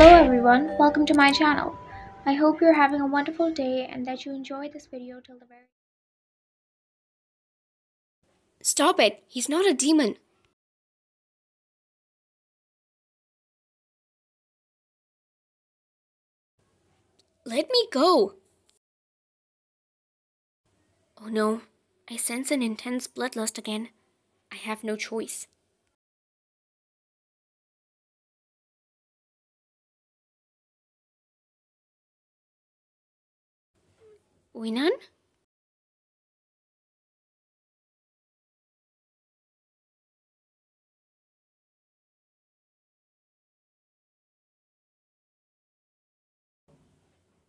Hello everyone, welcome to my channel. I hope you're having a wonderful day and that you enjoy this video till the very Stop it! He's not a demon! Let me go! Oh no, I sense an intense bloodlust again. I have no choice. Wenan?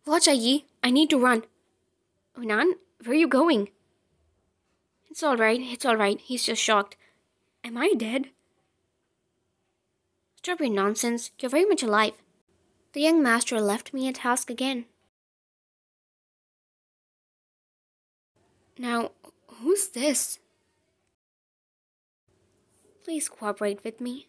Watch, Ayi. I need to run. Wenan, where are you going? It's alright, it's alright. He's just shocked. Am I dead? Stop your nonsense. You're very much alive. The young master left me a task again. Now, who's this? Please cooperate with me.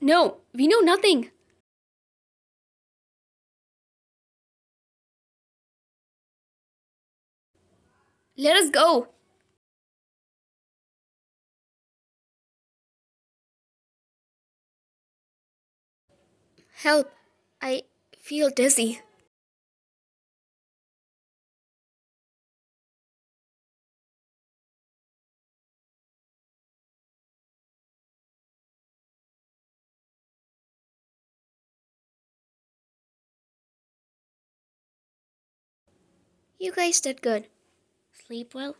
No, we know nothing. Let us go. Help. I feel dizzy. You guys did good. Sleep well.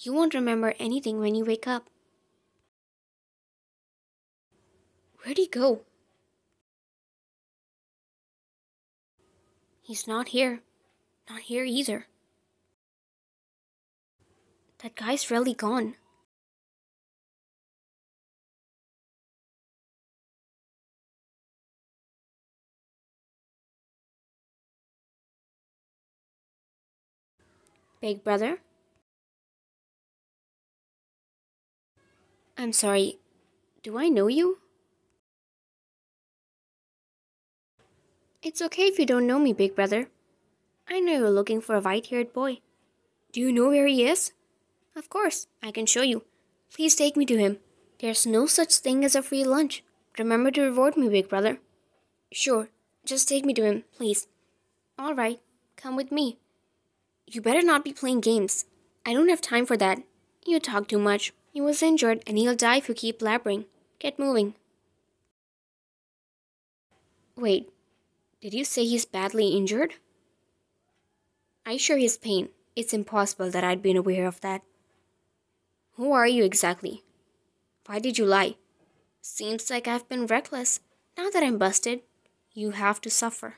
You won't remember anything when you wake up. Where'd he go? He's not here. Not here either. That guy's really gone. Big brother? I'm sorry. Do I know you? It's okay if you don't know me, big brother. I know you're looking for a white haired boy. Do you know where he is? Of course, I can show you. Please take me to him. There's no such thing as a free lunch. Remember to reward me, big brother. Sure, just take me to him, please. All right, come with me. You better not be playing games. I don't have time for that. You talk too much. He was injured and he'll die if you keep blabbering. Get moving. Wait, did you say he's badly injured? I sure his pain. It's impossible that I'd been aware of that. Who are you exactly? Why did you lie? Seems like I've been reckless. Now that I'm busted, you have to suffer.